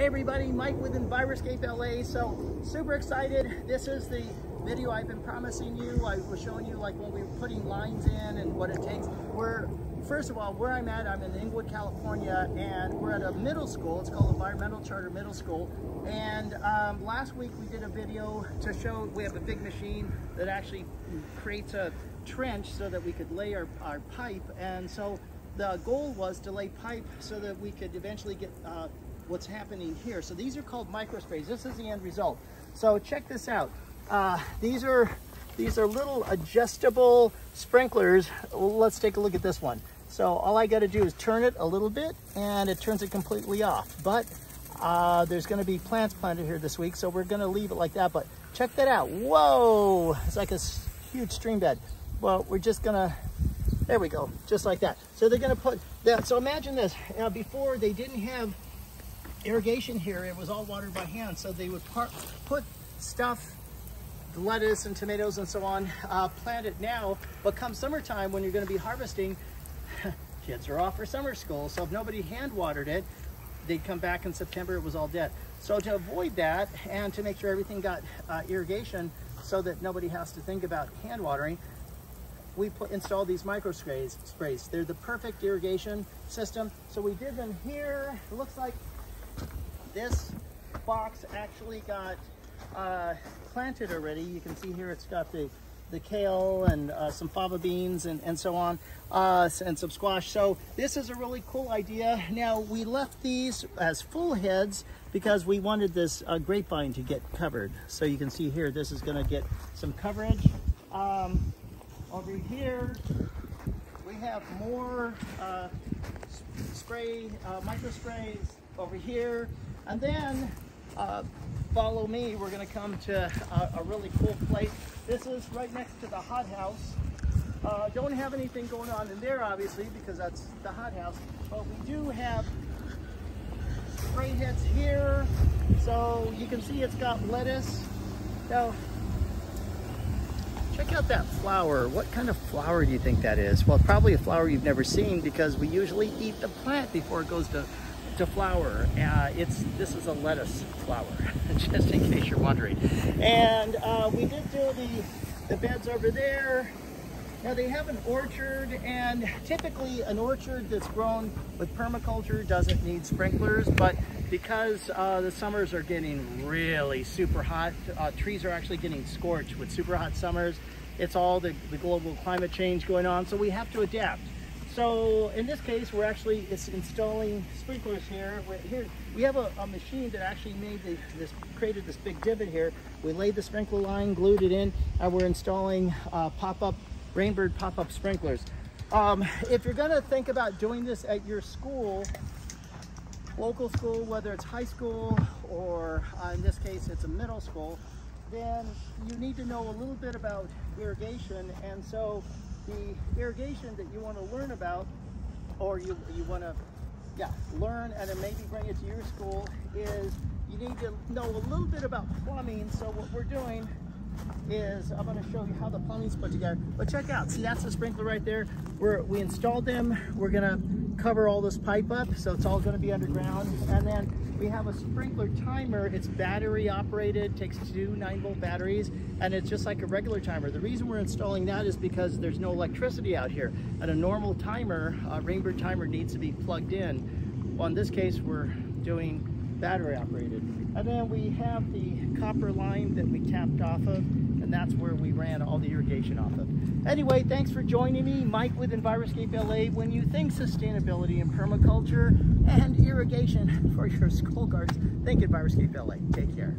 Hey everybody, Mike with Enviroscape LA. So super excited. This is the video I've been promising you. I was showing you like when we were putting lines in and what it takes. We're, first of all, where I'm at, I'm in Inglewood, California, and we're at a middle school. It's called Environmental Charter Middle School. And um, last week we did a video to show we have a big machine that actually creates a trench so that we could lay our, our pipe. And so the goal was to lay pipe so that we could eventually get uh, what's happening here. So these are called microsprays. This is the end result. So check this out. Uh, these are these are little adjustable sprinklers. Let's take a look at this one. So all I got to do is turn it a little bit and it turns it completely off. But uh, there's going to be plants planted here this week, so we're going to leave it like that. But check that out. Whoa! It's like a huge stream bed. Well, we're just going to, there we go, just like that. So they're going to put that. So imagine this. Now, before they didn't have irrigation here, it was all watered by hand. So they would put stuff, the lettuce and tomatoes and so on, uh, plant it now. But come summertime, when you're going to be harvesting, kids are off for summer school. So if nobody hand watered it, they'd come back in September, it was all dead. So to avoid that and to make sure everything got uh, irrigation so that nobody has to think about hand watering, we put installed these micro sprays. They're the perfect irrigation system. So we did them here. It looks like this box actually got uh, planted already. You can see here it's got the, the kale and uh, some fava beans and, and so on, uh, and some squash. So this is a really cool idea. Now we left these as full heads because we wanted this uh, grapevine to get covered. So you can see here, this is gonna get some coverage. Um, over here, we have more uh, spray, uh, micro sprays over here. And then uh, follow me, we're gonna come to a, a, really cool place. This is right next to the hot house. Uh, don't have anything going on in there, obviously, because that's the hot house. But we do have spray heads here. So you can see it's got lettuce. Now, check out that flower. What kind of flower do you think that is? Well, probably a flower you've never seen because we usually eat the plant before it goes to to flower. Uh, it's This is a lettuce flower, just in case you're wondering. And uh, we did do the, the beds over there. Now they have an orchard and typically an orchard that's grown with permaculture doesn't need sprinklers, but because uh, the summers are getting really super hot, uh, trees are actually getting scorched with super hot summers. It's all the, the global climate change going on, so we have to adapt. So in this case, we're actually it's installing sprinklers here. We're here we have a, a, machine that actually made the, this created this big divot here. We laid the sprinkler line, glued it in, and we're installing uh, pop-up Rainbird pop-up sprinklers. Um, if you're going to think about doing this at your school, local school, whether it's high school or uh, in this case it's a middle school, then you need to know a little bit about irrigation. And so the irrigation that you want to learn about or you, you want to yeah, learn and then maybe bring it to your school is you need to know a little bit about plumbing. So what we're doing is I'm to show you how the plumbing's put together. But check out, see that's the sprinkler right there. We're, we installed them. We're going to cover all this pipe up, so it's all going to be underground. And then we have a sprinkler timer. It's battery operated, takes two 9 volt batteries, and it's just like a regular timer. The reason we're installing that is because there's no electricity out here. And a normal timer, a Rainbird timer needs to be plugged in. Well, in this case, we're doing battery operated. And then we have the copper line that we tapped off of, and that's where we ran all the irrigation off of. Anyway, thanks for joining me, Mike with Enviroscape LA. When you think sustainability and permaculture and irrigation for your school gardens, think Enviroscape LA. Take care.